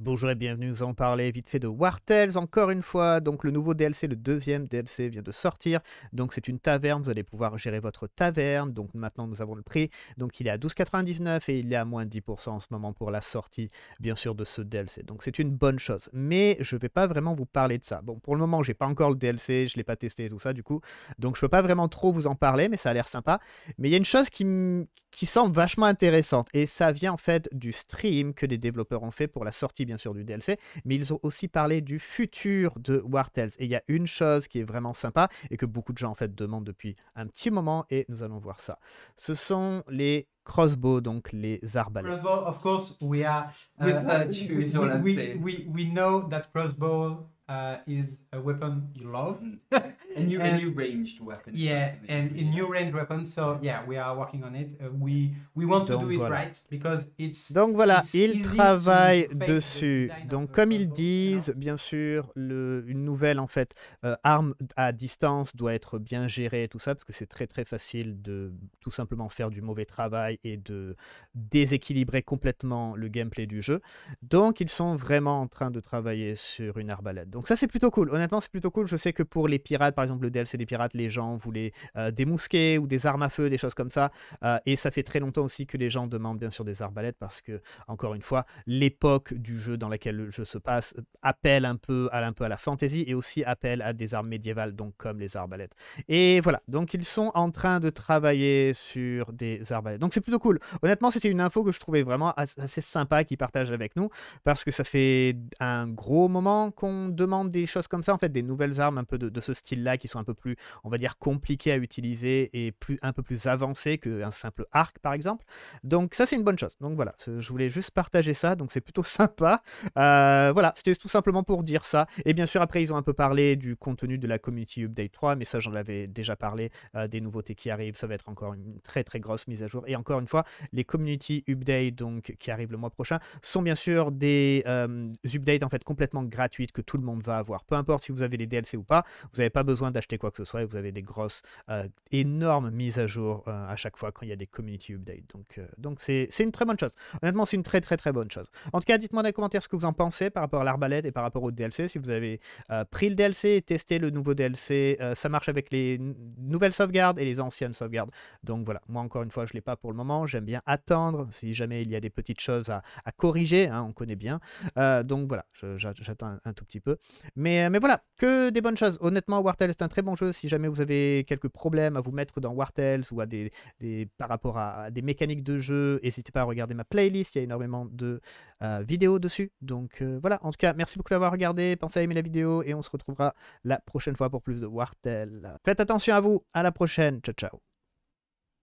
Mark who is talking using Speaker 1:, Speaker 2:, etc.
Speaker 1: Bonjour et bienvenue, nous allons parler vite fait de Wartels encore une fois. Donc le nouveau DLC, le deuxième DLC vient de sortir. Donc c'est une taverne, vous allez pouvoir gérer votre taverne. Donc maintenant nous avons le prix. Donc il est à 12,99 et il est à moins de 10% en ce moment pour la sortie bien sûr de ce DLC. Donc c'est une bonne chose. Mais je ne vais pas vraiment vous parler de ça. Bon pour le moment j'ai pas encore le DLC, je ne l'ai pas testé et tout ça du coup. Donc je ne peux pas vraiment trop vous en parler mais ça a l'air sympa. Mais il y a une chose qui, qui semble vachement intéressante et ça vient en fait du stream que les développeurs ont fait pour la sortie bien sûr du DLC, mais ils ont aussi parlé du futur de War Tales. Et il y a une chose qui est vraiment sympa et que beaucoup de gens en fait demandent depuis un petit moment et nous allons voir ça. Ce sont les crossbows, donc les arbalètes.
Speaker 2: Crossbow, of course, we are. Uh, we, we, we, we know that crossbow uh, is a weapon you love.
Speaker 3: a new, and, a new ranged weapon.
Speaker 2: Yeah, and a new ranged weapon. So yeah, we are working on it. Uh, we we want to do it right because it's.
Speaker 1: Donc voilà, ils travaillent dessus. Donc comme ils disent, bien sûr, le, une nouvelle en fait euh, arme à distance doit être bien gérée tout ça parce que c'est très très facile de tout simplement faire du mauvais travail et de déséquilibrer complètement le gameplay du jeu. Donc ils sont vraiment en train de travailler sur une arbalète. Donc ça c'est plutôt cool. Honnêtement c'est plutôt cool. Je sais que pour les pirates, par exemple le DLC des pirates, les gens voulaient euh, des mousquets ou des armes à feu, des choses comme ça. Euh, et ça fait très longtemps aussi que les gens demandent bien sûr des arbalètes parce que, encore une fois, l'époque du jeu dans laquelle le jeu se passe appelle un peu à, un peu à la fantasy et aussi appelle à des armes médiévales, donc comme les arbalètes. Et voilà, donc ils sont en train de travailler sur des arbalètes. Donc c'est plutôt cool. Honnêtement, c'était une info que je trouvais vraiment assez sympa qu'ils partagent avec nous parce que ça fait un gros moment qu'on demande des choses comme ça, en fait, des nouvelles armes un peu de, ce style-là qui sont un peu plus, on va dire, compliquées à utiliser et plus, un peu plus avancées qu'un simple arc, par exemple. Donc ça, c'est une bonne chose. Donc voilà, je voulais juste partager ça, donc c'est plutôt sympa. Euh, voilà, c'était tout simplement pour dire ça. Et bien sûr, après, ils ont un peu parlé du contenu de la Community Update 3, mais ça, j'en avais déjà parlé, euh, des nouveautés qui arrivent, ça va être encore une très très grosse mise à jour. Et encore une fois, les Community Updates, donc, qui arrivent le mois prochain, sont bien sûr des euh, updates en fait complètement gratuites que tout le monde va avoir. Peu importe si vous avez les DLC ou pas, vous n'avez pas besoin d'acheter quoi que ce soit et vous avez des grosses, euh, énormes mises à jour euh, à chaque fois quand il y a des community updates. Donc, euh, donc c'est une très bonne chose. Honnêtement, c'est une très très très bonne chose. En tout cas, dites-moi dans les commentaires ce que vous en pensez par rapport à l'arbalète et par rapport au DLC. Si vous avez pris le DLC et testé le nouveau DLC, ça marche avec les nouvelles sauvegardes et les anciennes sauvegardes. Donc voilà, moi encore une fois, je ne l'ai pas pour le moment. J'aime bien attendre si jamais il y a des petites choses à, corriger, hein, on connaît bien. donc voilà, j'attends un, tout petit peu. Mais, euh, mais voilà, que des bonnes choses. Honnêtement, Wartels est un très bon jeu. Si jamais vous avez quelques problèmes à vous mettre dans Wartels ou à des, des, par rapport à, des mécaniques de jeu, n'hésitez pas à regarder ma playlist. Il y a énormément de euh, vidéos dessus. Donc euh, voilà, en tout cas, merci beaucoup d'avoir regardé. Pensez à aimer la vidéo et on se retrouvera la prochaine fois pour plus de Wartel. Faites attention à vous. À la prochaine. Ciao, ciao.